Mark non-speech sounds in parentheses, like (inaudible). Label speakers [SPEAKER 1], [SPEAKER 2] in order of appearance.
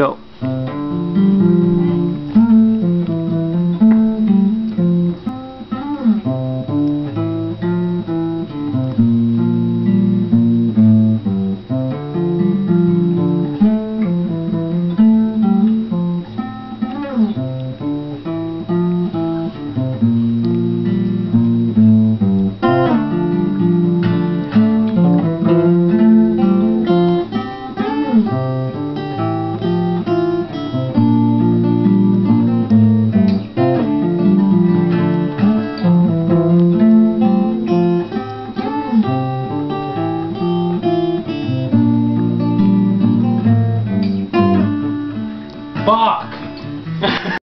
[SPEAKER 1] Go.
[SPEAKER 2] Thank mm -hmm. you. Fuck! (laughs)